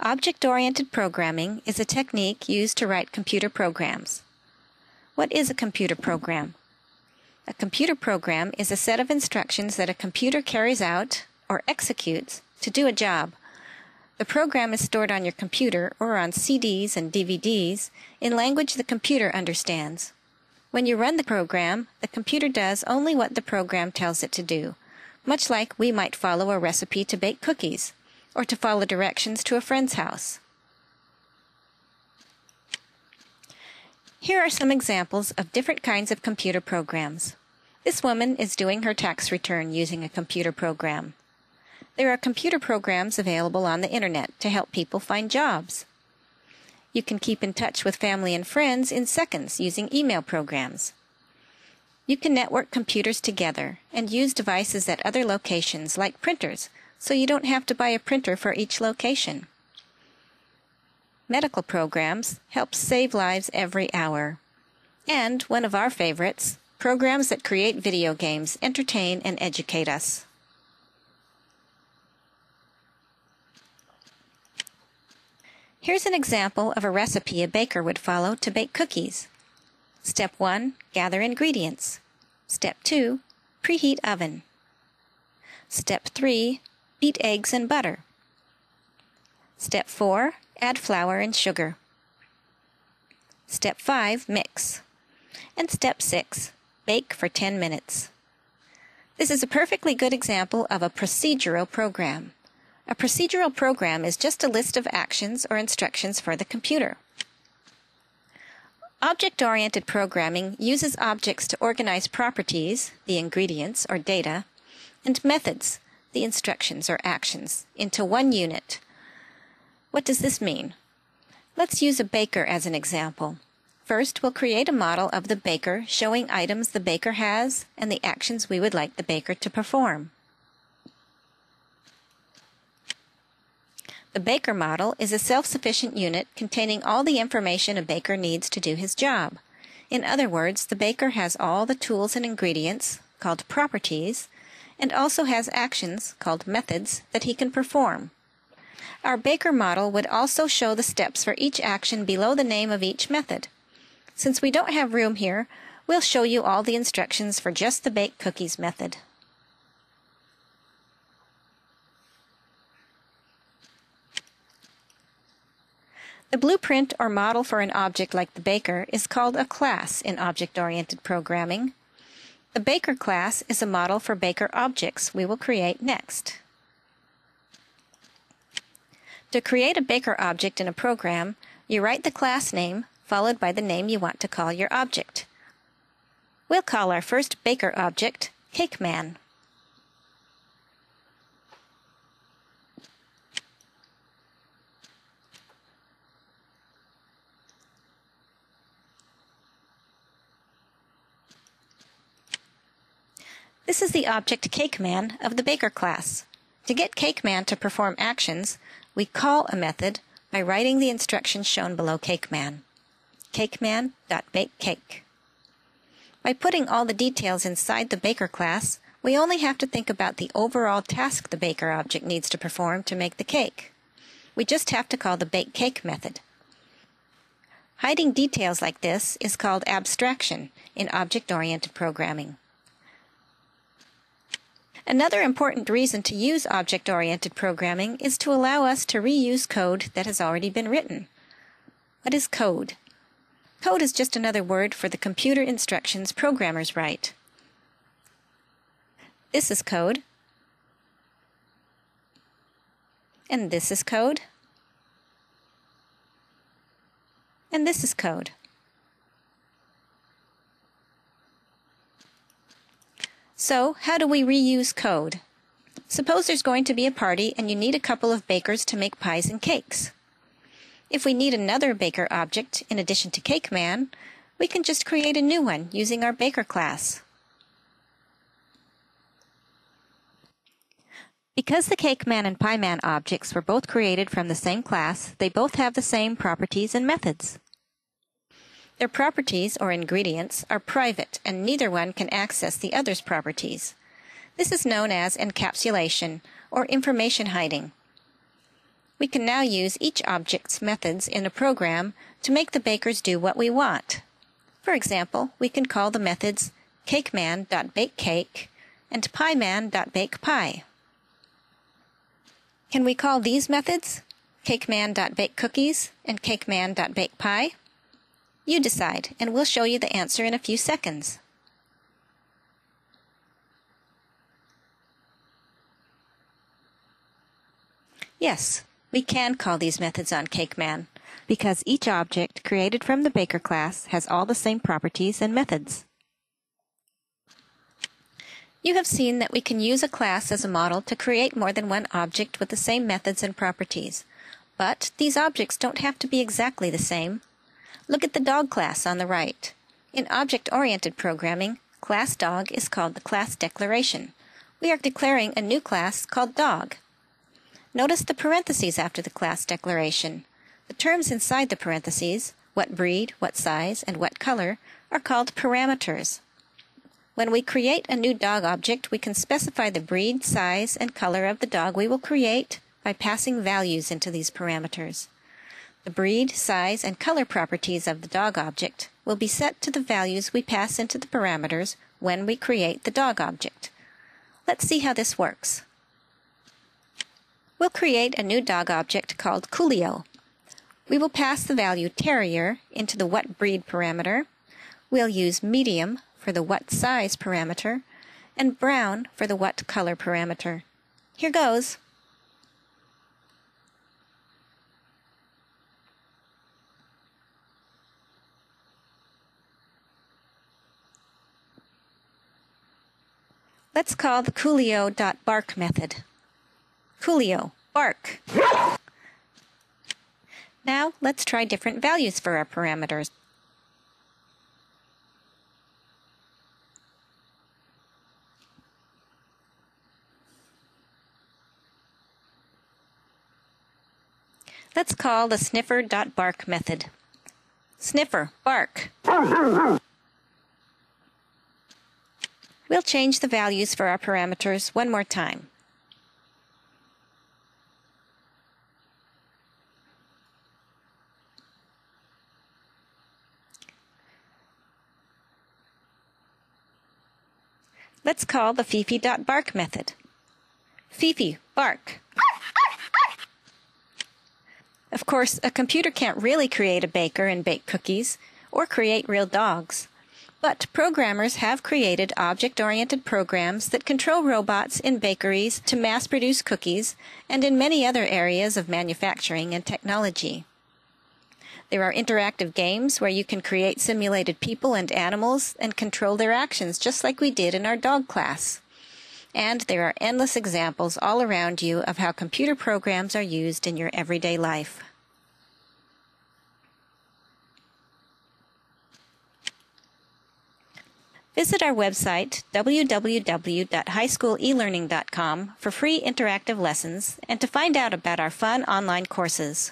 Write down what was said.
Object-oriented programming is a technique used to write computer programs. What is a computer program? A computer program is a set of instructions that a computer carries out or executes to do a job. The program is stored on your computer or on CDs and DVDs in language the computer understands. When you run the program, the computer does only what the program tells it to do, much like we might follow a recipe to bake cookies or to follow directions to a friend's house. Here are some examples of different kinds of computer programs. This woman is doing her tax return using a computer program. There are computer programs available on the internet to help people find jobs. You can keep in touch with family and friends in seconds using email programs. You can network computers together and use devices at other locations like printers so you don't have to buy a printer for each location. Medical programs help save lives every hour. And one of our favorites, programs that create video games, entertain, and educate us. Here's an example of a recipe a baker would follow to bake cookies. Step 1. Gather ingredients. Step 2. Preheat oven. Step 3. Beat eggs and butter. Step 4. Add flour and sugar. Step 5. Mix. And step 6. Bake for 10 minutes. This is a perfectly good example of a procedural program. A procedural program is just a list of actions or instructions for the computer. Object-oriented programming uses objects to organize properties, the ingredients or data, and methods, the instructions or actions, into one unit. What does this mean? Let's use a baker as an example. First, we'll create a model of the baker showing items the baker has and the actions we would like the baker to perform. The baker model is a self-sufficient unit containing all the information a baker needs to do his job. In other words, the baker has all the tools and ingredients, called properties, and also has actions, called methods, that he can perform. Our Baker model would also show the steps for each action below the name of each method. Since we don't have room here, we'll show you all the instructions for just the bake cookies method. The blueprint or model for an object like the baker is called a class in object-oriented programming. The Baker class is a model for Baker objects we will create next. To create a Baker object in a program, you write the class name followed by the name you want to call your object. We'll call our first Baker object Cake This is the object CakeMan of the Baker class. To get CakeMan to perform actions, we call a method by writing the instructions shown below Cake CakeMan. CakeMan.bakeCake. By putting all the details inside the Baker class, we only have to think about the overall task the Baker object needs to perform to make the cake. We just have to call the bake cake method. Hiding details like this is called abstraction in object-oriented programming. Another important reason to use object-oriented programming is to allow us to reuse code that has already been written. What is code? Code is just another word for the computer instructions programmers write. This is code. And this is code. And this is code. So, how do we reuse code? Suppose there's going to be a party and you need a couple of bakers to make pies and cakes. If we need another baker object in addition to Cake Man, we can just create a new one using our baker class. Because the Cake Man and Pie Man objects were both created from the same class, they both have the same properties and methods. Their properties, or ingredients, are private and neither one can access the other's properties. This is known as encapsulation, or information hiding. We can now use each object's methods in a program to make the bakers do what we want. For example, we can call the methods cakeman.bakecake and pieman.bakepie. Can we call these methods cakeman.bakecookies and cakeman.bakepie? You decide, and we'll show you the answer in a few seconds. Yes, we can call these methods on CakeMan because each object created from the Baker class has all the same properties and methods. You have seen that we can use a class as a model to create more than one object with the same methods and properties. But these objects don't have to be exactly the same. Look at the dog class on the right. In object-oriented programming, class dog is called the class declaration. We are declaring a new class called dog. Notice the parentheses after the class declaration. The terms inside the parentheses, what breed, what size, and what color, are called parameters. When we create a new dog object, we can specify the breed, size, and color of the dog we will create by passing values into these parameters. The breed, size, and color properties of the dog object will be set to the values we pass into the parameters when we create the dog object. Let's see how this works. We'll create a new dog object called Coolio. We will pass the value terrier into the what breed parameter. We'll use medium for the what size parameter and brown for the what color parameter. Here goes. Let's call the coolio.bark method. Coolio, bark. Now let's try different values for our parameters. Let's call the sniffer.bark method. Sniffer, bark. We'll change the values for our parameters one more time. Let's call the Fifi.bark method. Fifi, bark. Of course, a computer can't really create a baker and bake cookies, or create real dogs. But programmers have created object-oriented programs that control robots in bakeries to mass-produce cookies and in many other areas of manufacturing and technology. There are interactive games where you can create simulated people and animals and control their actions just like we did in our dog class. And there are endless examples all around you of how computer programs are used in your everyday life. Visit our website, www.highschoolelearning.com, for free interactive lessons and to find out about our fun online courses.